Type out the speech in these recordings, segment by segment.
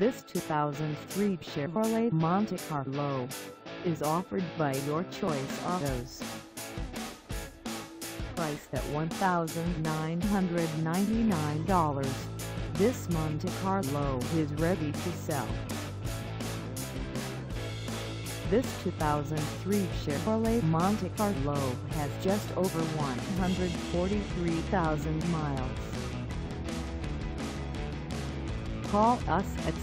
This 2003 Chevrolet Monte Carlo is offered by Your Choice Autos. Priced at $1,999, this Monte Carlo is ready to sell. This 2003 Chevrolet Monte Carlo has just over 143,000 miles. Call us at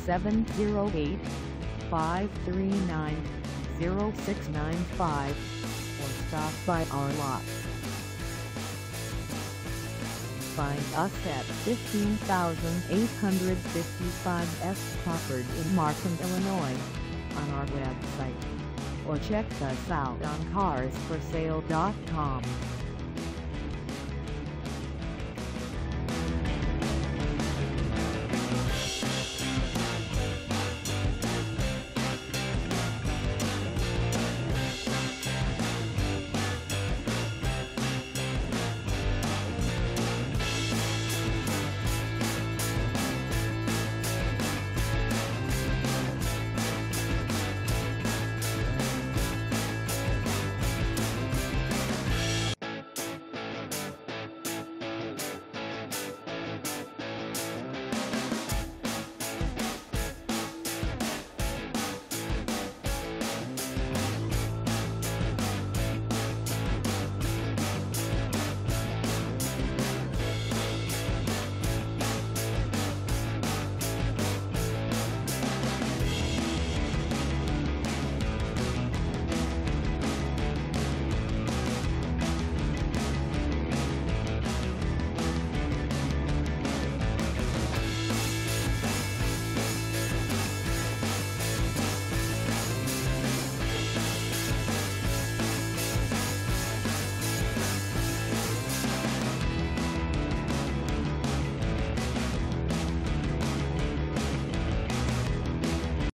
708-539-0695 or stop by our lot. Find us at 15855 S. Crawford in Markham, Illinois on our website or check us out on carsforsale.com.